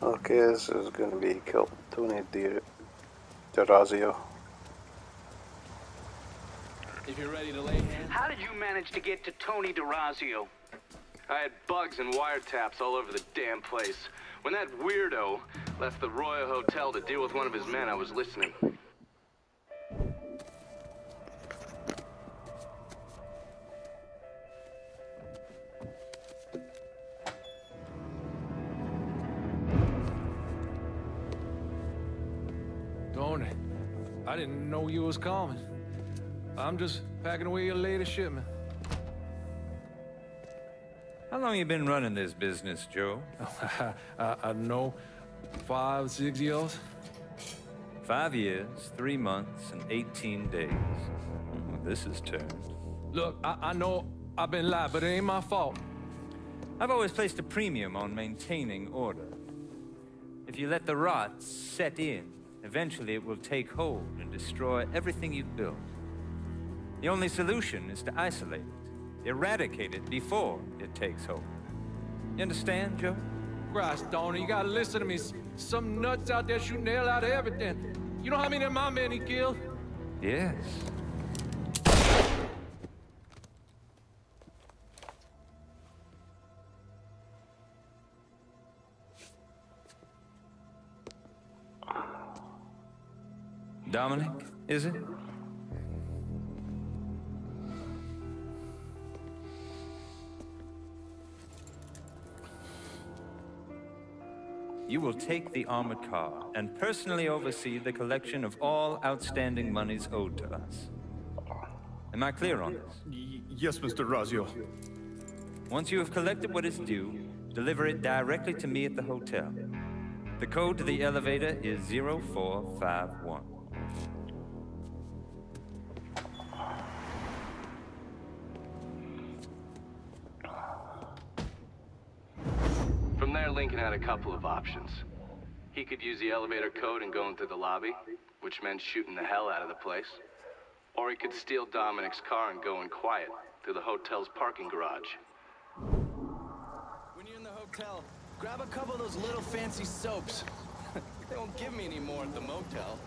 Okay, this is going to be killed. Tony Di Derazio. If you're ready to lay hands. How did you manage to get to Tony Derazio? I had bugs and wiretaps all over the damn place. When that weirdo left the Royal Hotel to deal with one of his men, I was listening. Was coming. I'm just packing away your latest shipment. How long you been running this business, Joe? I, I know. Five, six years? Five years, three months, and 18 days. Hmm, this is turned. Look, I, I know I've been lied, but it ain't my fault. I've always placed a premium on maintaining order. If you let the rot set in, eventually it will take hold and destroy everything you've built. The only solution is to isolate it, eradicate it before it takes hold. You understand, Joe? Christ, Tony, you gotta listen to me. Some nuts out there shooting the hell out of everything. You know how many of my men he killed? Yes. Dominic, is it? You will take the armored car and personally oversee the collection of all outstanding monies owed to us. Am I clear on this? Y yes, Mr. Razio. Once you have collected what is due, deliver it directly to me at the hotel. The code to the elevator is 0451. There, Lincoln had a couple of options. He could use the elevator code and go into the lobby, which meant shooting the hell out of the place. Or he could steal Dominic's car and go in quiet through the hotel's parking garage. When you're in the hotel, grab a couple of those little fancy soaps. they won't give me any more at the motel.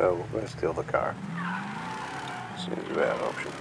So we're going to steal the car. Seems a bad option.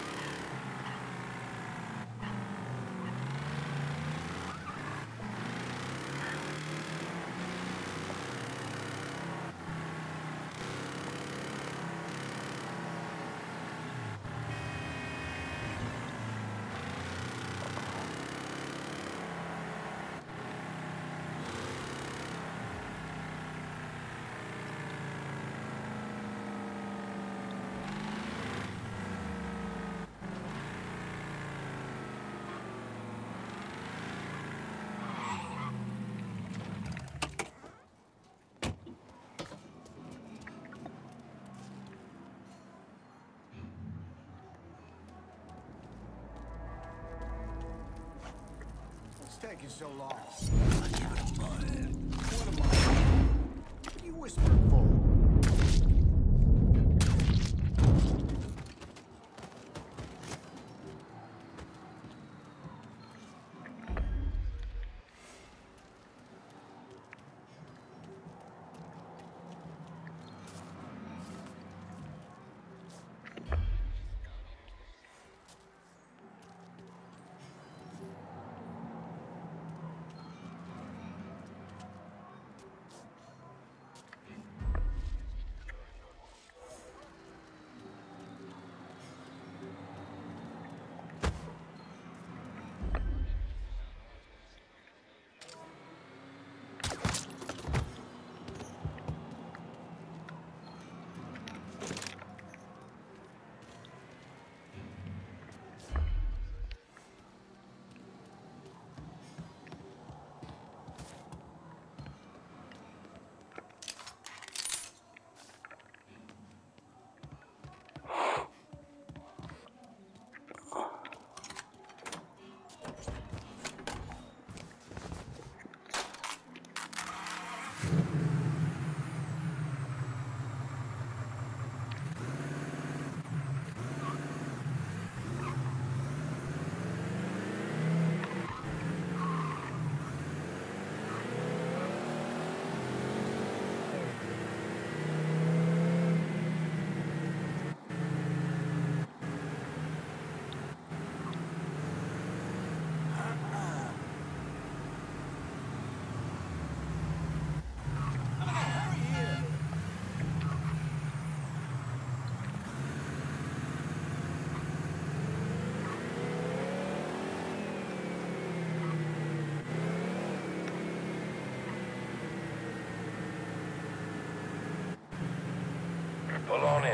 Taking so long? You whispering for?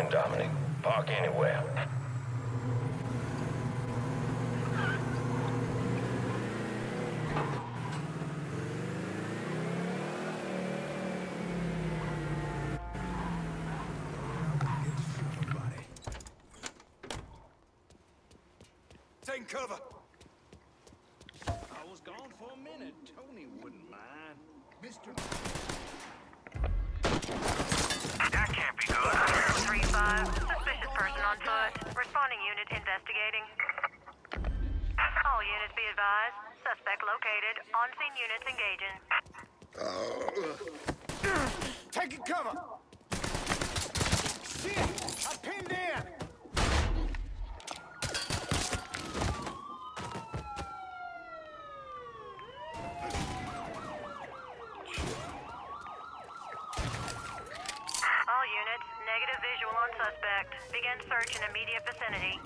On Dominic. Park anywhere. Take cover. I was gone for a minute. Tony wouldn't mind. Mr. located. On-scene units engaging. Taking cover. Shit! I'm pinned in. All units, negative visual on suspect. Begin search in immediate vicinity.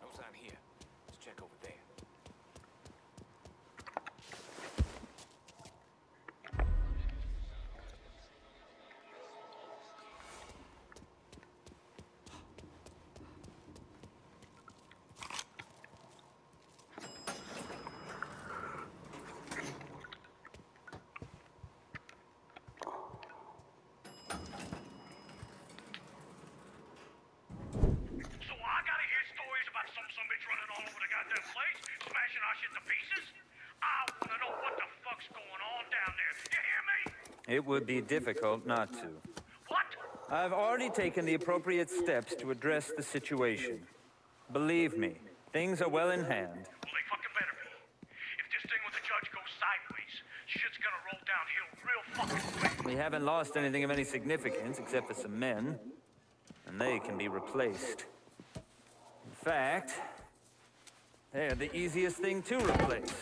No sign here. Let's check over there. So I gotta hear stories about some some bitch running all over the goddamn place, smashing our shit to pieces? I wanna know what the fuck's going on down there. You hear me? It would be difficult not to. What? I've already taken the appropriate steps to address the situation. Believe me, things are well in hand. Well, they fucking better be. If this thing with the judge goes sideways, shit's gonna roll downhill real fucking quick. We haven't lost anything of any significance except for some men, and they can be replaced. In fact, they're the easiest thing to replace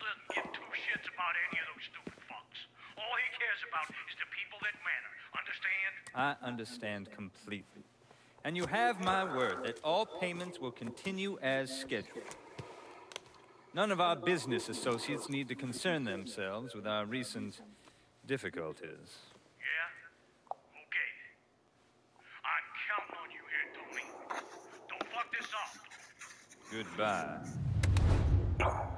doesn't give two shits about any of those stupid fucks. All he cares about is the people that matter. Understand? I understand completely. And you have my word that all payments will continue as scheduled. None of our business associates need to concern themselves with our recent difficulties. Yeah? Okay. I'm counting on you here, Tony. Don't fuck this up. Goodbye.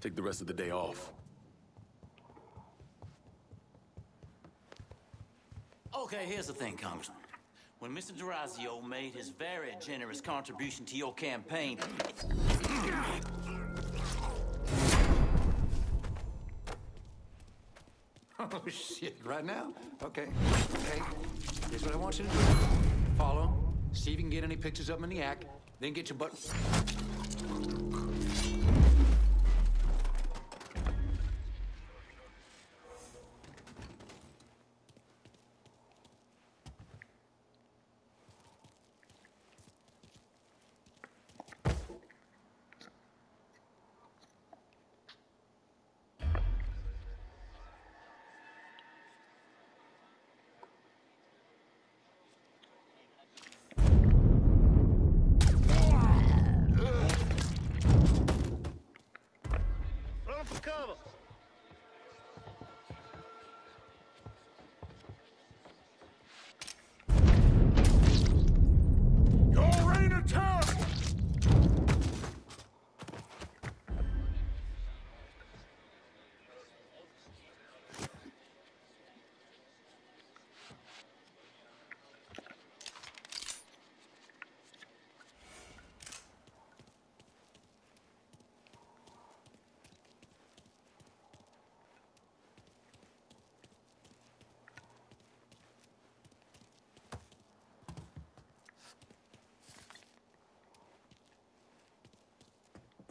Take the rest of the day off. Okay, here's the thing, Congressman. When Mr. Derazio made his very generous contribution to your campaign, Oh, shit. Right now? Okay. Okay. Here's what I want you to do. Follow. See if you can get any pictures of him in the act. Then get your butt... cover.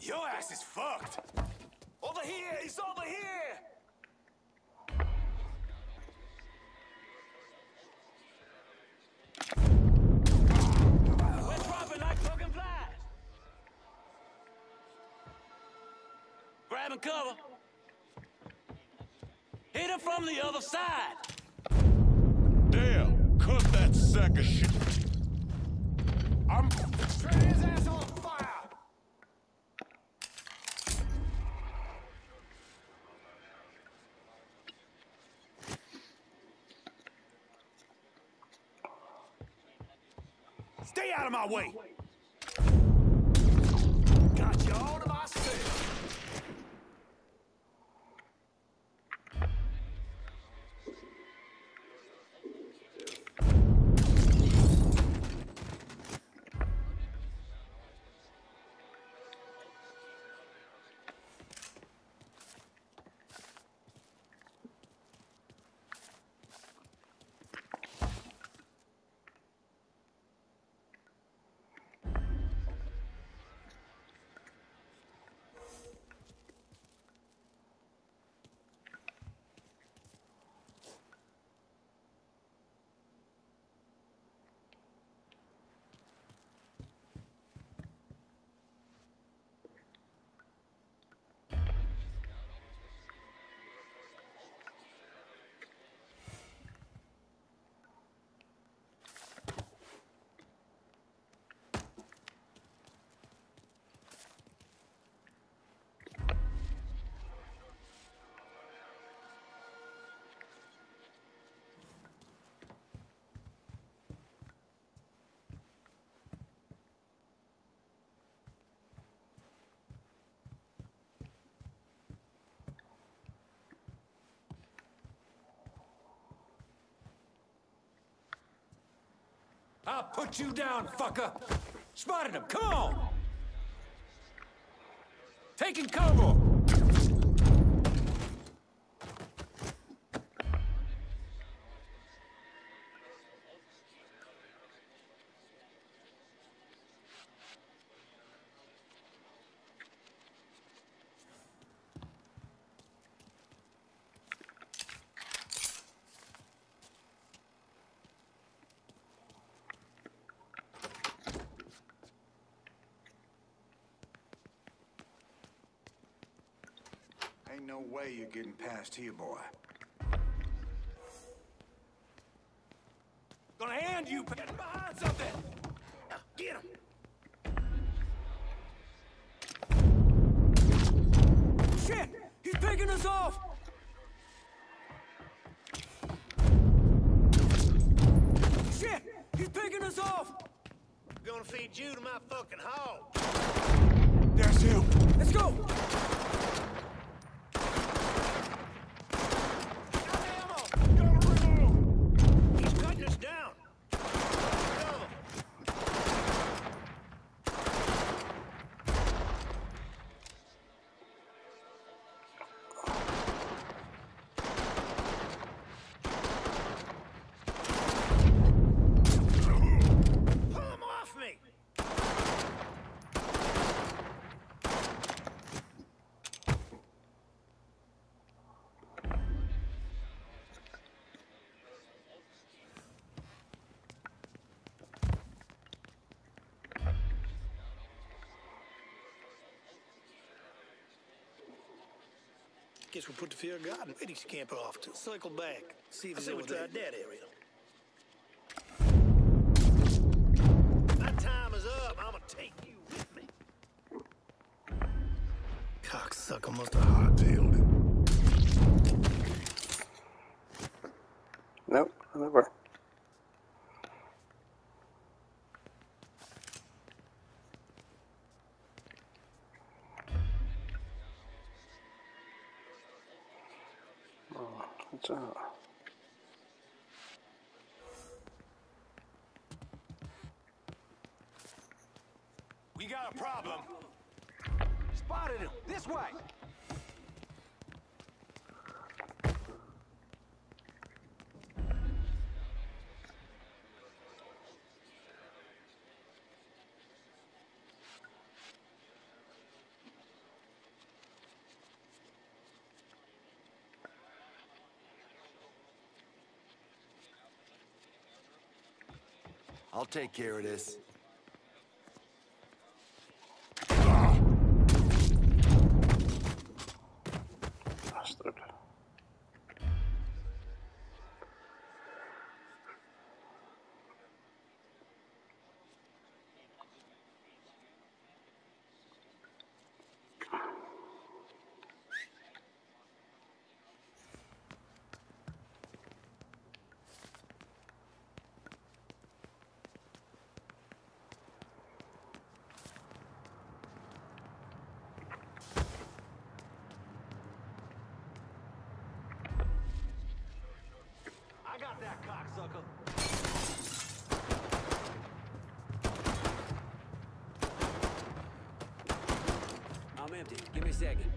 Your ass is fucked. Over here! He's over here! We're dropping like fucking flies. Grabbing cover. Hit him from the other side. Damn! Cook that sack of shit. I'm setting his ass on fire! Stay out of my way! Got you all to myself. I'll put you down, fucker! Spotted him, come on! Taking cover! No way you're getting past here, boy. Gonna hand you get behind something! Get him! Shit! He's picking us off! Shit! He's picking us off! Gonna feed you to my fucking hog. There's him! Let's go! He's cutting us down. Go. Pull him off me! Guess we'll put the fear of God and pity scamper off to circle back. See if he's over there. that area. My time is up. I'm gonna take you with me. Cocksucker must have hardtailed it. Nope, never. What's up? We got a problem. Spotted him! This way! I'll take care of this. Bastard. I got that cocksucker. I'm empty.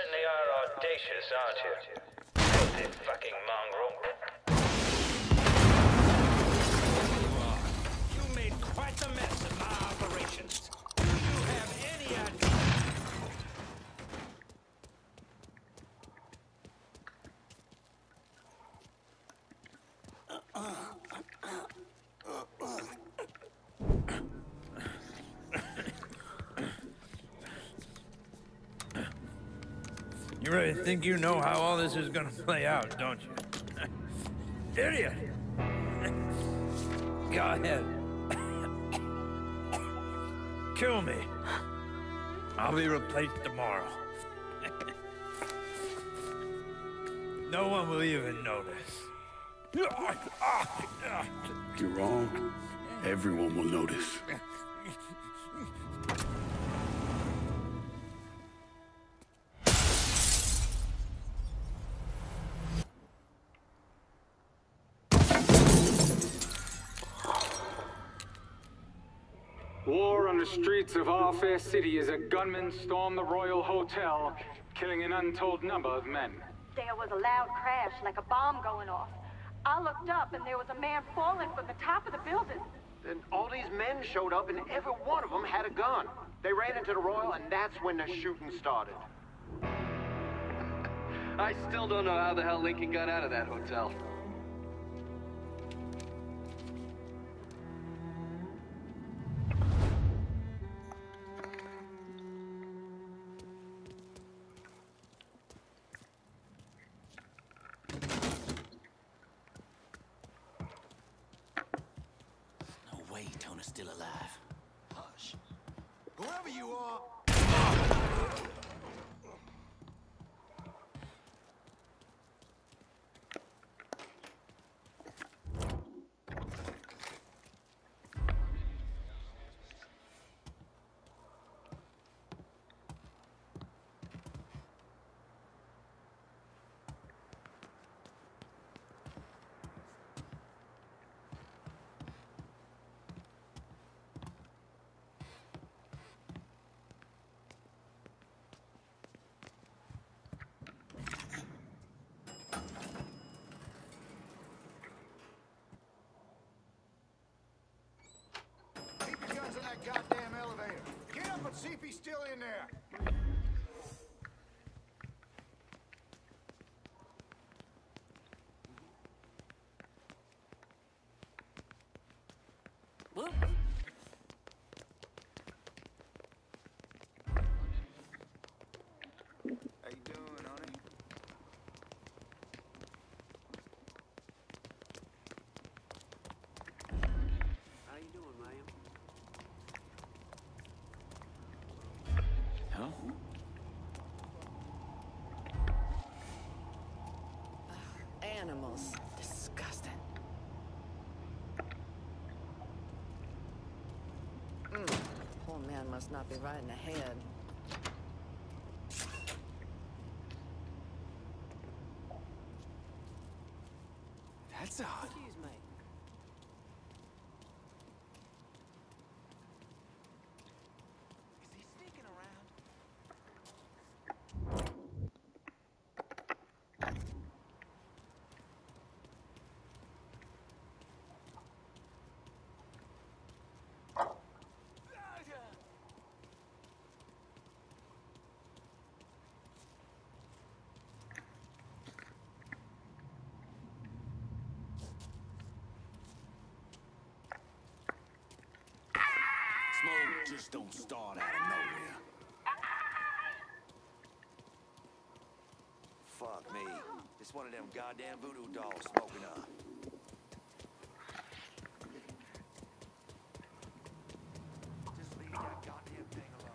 certainly are audacious, aren't you? Filthy fucking mongrel. You made quite a mess of my operations. Do you have any idea? You really think you know how all this is gonna play out, don't you? Idiot! Go ahead. Kill me. I'll be replaced tomorrow. no one will even notice. You're wrong. Everyone will notice. Streets of our fair city as a gunman stormed the Royal Hotel, killing an untold number of men. There was a loud crash, like a bomb going off. I looked up and there was a man falling from the top of the building. Then all these men showed up and every one of them had a gun. They ran into the Royal and that's when the shooting started. I still don't know how the hell Lincoln got out of that hotel. Goddamn elevator. Get up and see if he's still in there. Animals. Disgusting. Mm. Poor man must not be right in the head. That's odd. Just don't start out of nowhere. Fuck me. It's one of them goddamn voodoo dolls smoking up. Just leave that goddamn thing alone.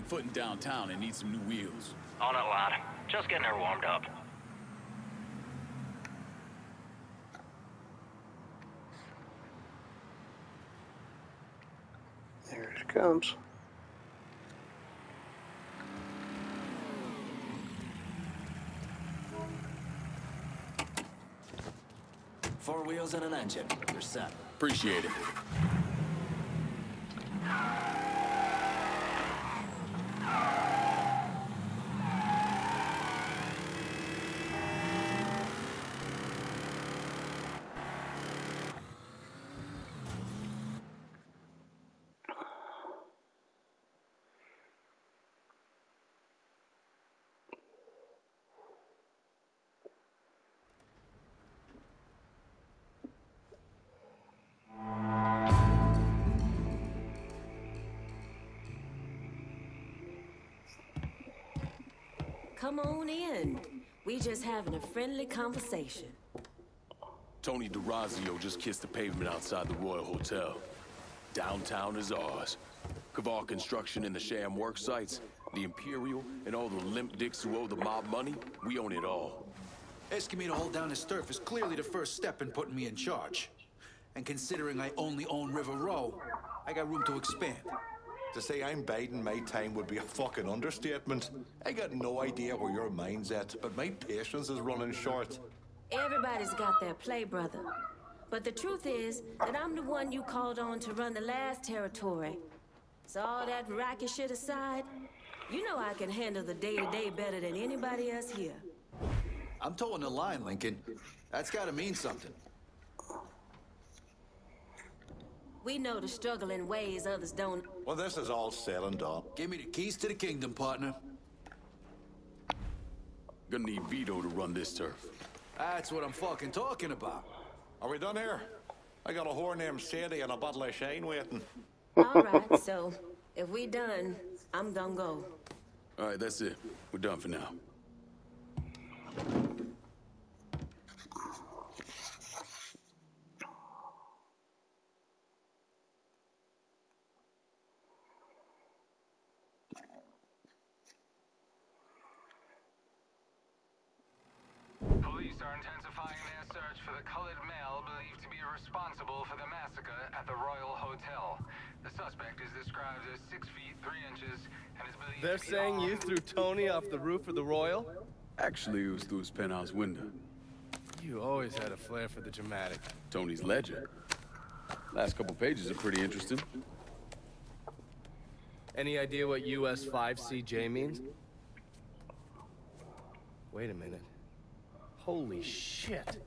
I'm on foot in downtown and need some new wheels. On it, lad. Just getting her warmed up. There it comes. Four wheels and an engine. You're set. Appreciate it. Come on in. We just having a friendly conversation. Tony Derazio just kissed the pavement outside the Royal Hotel. Downtown is ours. Kavar Construction and the sham work sites, the Imperial, and all the limp dicks who owe the mob money, we own it all. Asking me to hold down his turf is clearly the first step in putting me in charge. And considering I only own River Row, I got room to expand. To say I'm biding my time would be a fucking understatement. I got no idea where your mind's at, but my patience is running short. Everybody's got their play, brother. But the truth is that I'm the one you called on to run the last territory. So all that racket shit aside, You know I can handle the day-to-day better than anybody else here. I'm towing the line, Lincoln. That's gotta mean something. We know the struggle in ways others don't. Well, this is all said and done. Give me the keys to the kingdom, partner. Gonna need Vito to run this turf. That's what I'm fucking talking about. Are we done here? I got a whore named Sadie and a bottle of Shane waiting. All right, so if we done, I'm gonna go. All right, that's it. We're done for now. Police are intensifying their search for the colored male believed to be responsible for the massacre at the Royal Hotel. The suspect is described six feet three inches and is believed They're to be saying you threw Tony off the roof of the Royal? Actually, it was through his penthouse window. You always had a flair for the dramatic. Tony's ledger. Last couple pages are pretty interesting. Any idea what US 5CJ means? Wait a minute. Holy shit.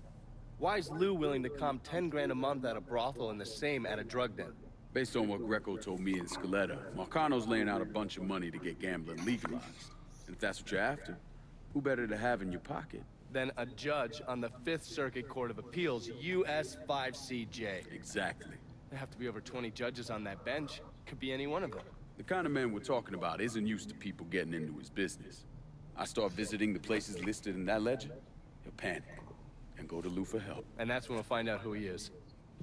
Why is Lou willing to comp 10 grand a month at a brothel and the same at a drug den? Based on what Greco told me and Scaletta, Marcano's laying out a bunch of money to get gambling legalized. And if that's what you're after, who better to have in your pocket? Then a judge on the Fifth Circuit Court of Appeals, US 5CJ. Exactly. There have to be over 20 judges on that bench. Could be any one of them. The kind of man we're talking about isn't used to people getting into his business. I start visiting the places listed in that ledger, he'll panic and go to Lou for help. And that's when we'll find out who he is.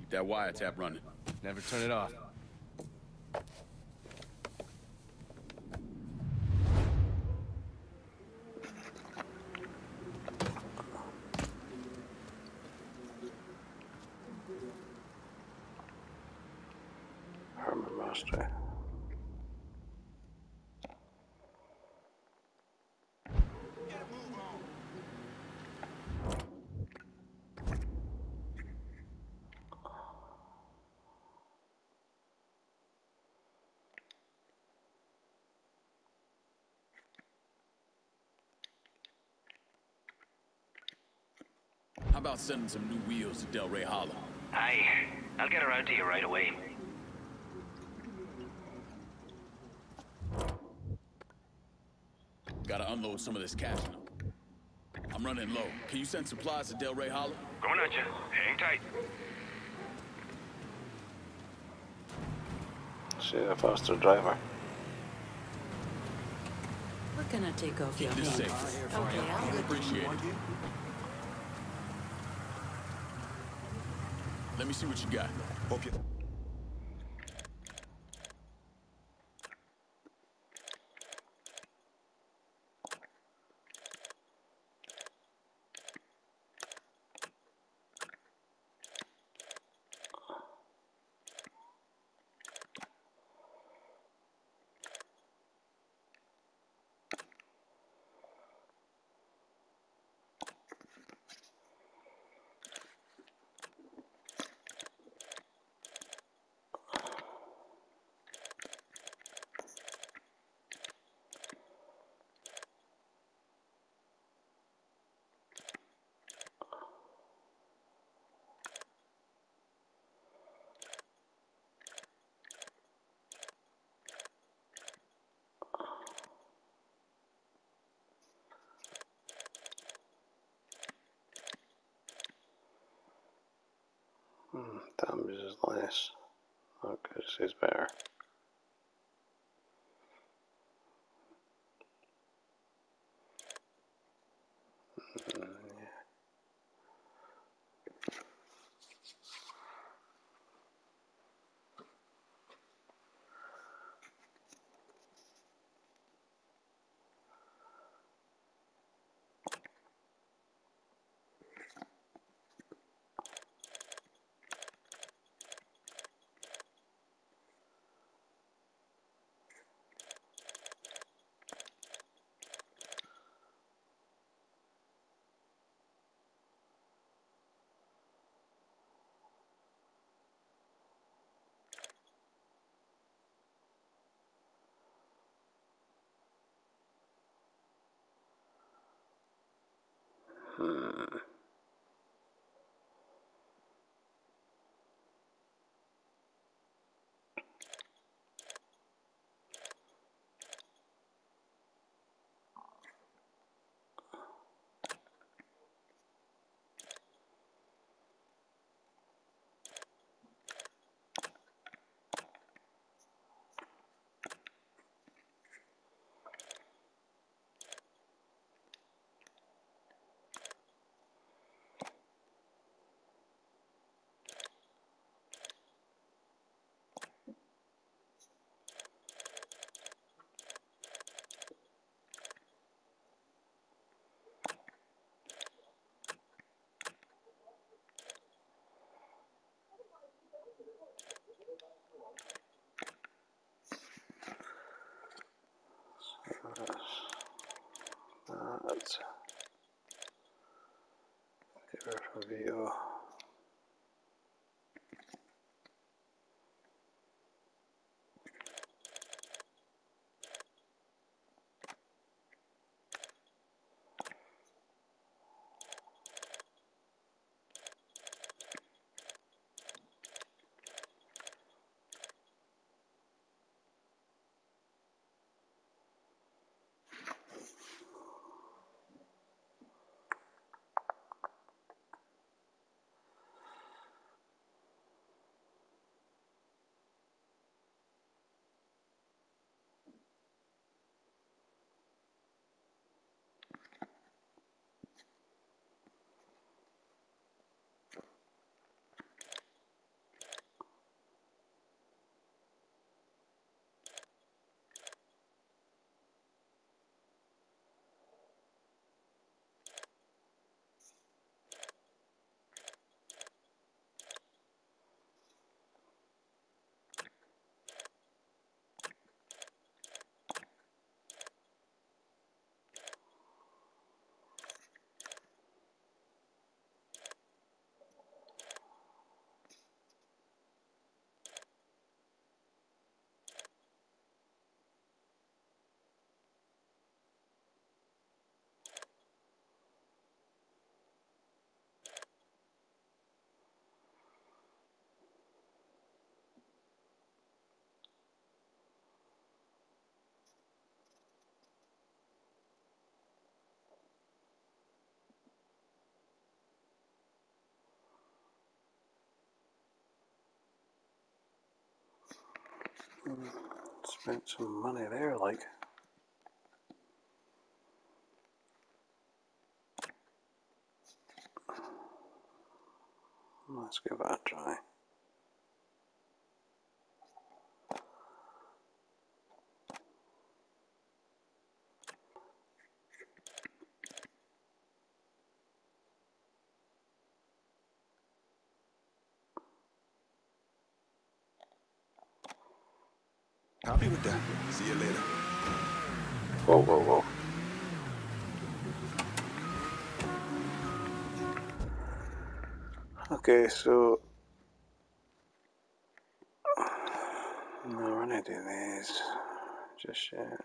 Keep that wiretap running. Never turn it off. About sending some new wheels to Delray Hollow? Aye, I'll get around to you right away. Gotta unload some of this cash now. I'm running low. Can you send supplies to Delray Hollow? Going at you. Hang tight. See a faster driver. What can I take off your Keep this hands? safe. Okay, I'll Appreciate it. Let me see what you got. Hope you... Hmm, damage is less. Okay, this is better. Hmm. That's there for video. Spent some money there, like. Let's give that a try. With that. See you later. Whoa, whoa, whoa. Okay, so no, we're not doing these just yet.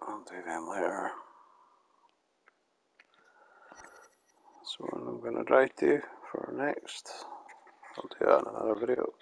I'll do them later. So what I'm gonna try to for next, I'll do that in another video.